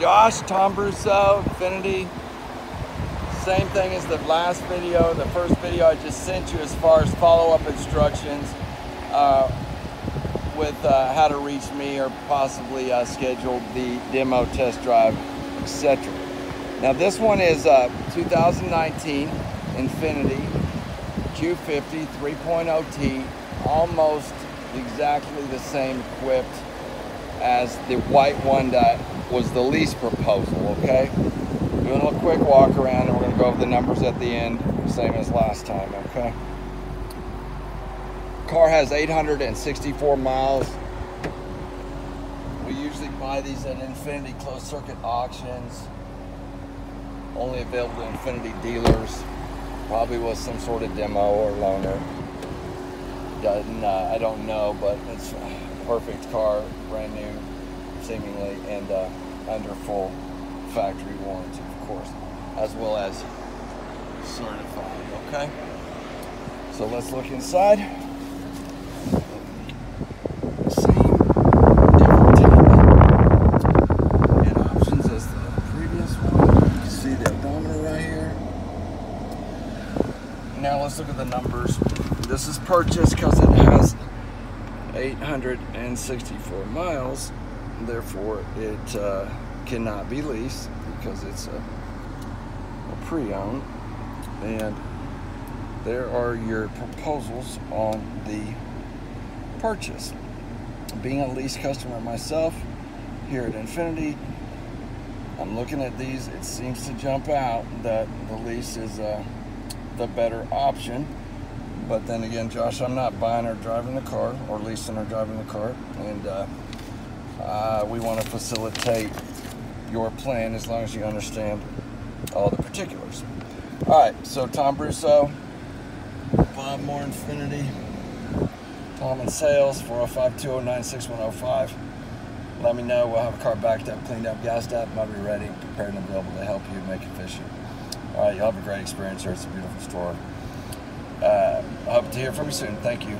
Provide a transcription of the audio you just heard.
Josh, Tom Brousseau, Infiniti. Same thing as the last video, the first video I just sent you as far as follow-up instructions uh, with uh, how to reach me or possibly uh, schedule the demo test drive, etc. Now this one is uh, 2019 Infiniti Q50 3.0T, almost exactly the same equipped as the white one that was the lease proposal, okay? Doing a quick walk around and we're gonna go over the numbers at the end, same as last time, okay? Car has 864 miles. We usually buy these at Infiniti closed circuit auctions. Only available to Infiniti dealers. Probably was some sort of demo or loaner. Doesn't, uh, I don't know, but it's perfect car, brand new, seemingly, and uh, under full factory warranty, of course, as well as certified, okay? So let's look inside. Same, different and options as the previous one. You see the odometer right here. Now let's look at the numbers. This is purchased because it has 864 miles. Therefore, it uh, cannot be leased because it's a, a pre-owned. And there are your proposals on the purchase. Being a lease customer myself here at Infiniti, I'm looking at these. It seems to jump out that the lease is uh, the better option. But then again, Josh, I'm not buying or driving the car or leasing or driving the car. And uh, uh, we want to facilitate your plan as long as you understand all the particulars. All right, so Tom Brousseau, Bob Moore Infiniti, Tom in sales, 405-209-6105. Let me know. We'll have a car backed up, cleaned up, gassed up, might be ready, prepared and available to help you make it efficient. All right, you'll have a great experience here. It's a beautiful store. Uh, I hope to hear from you soon. Thank you.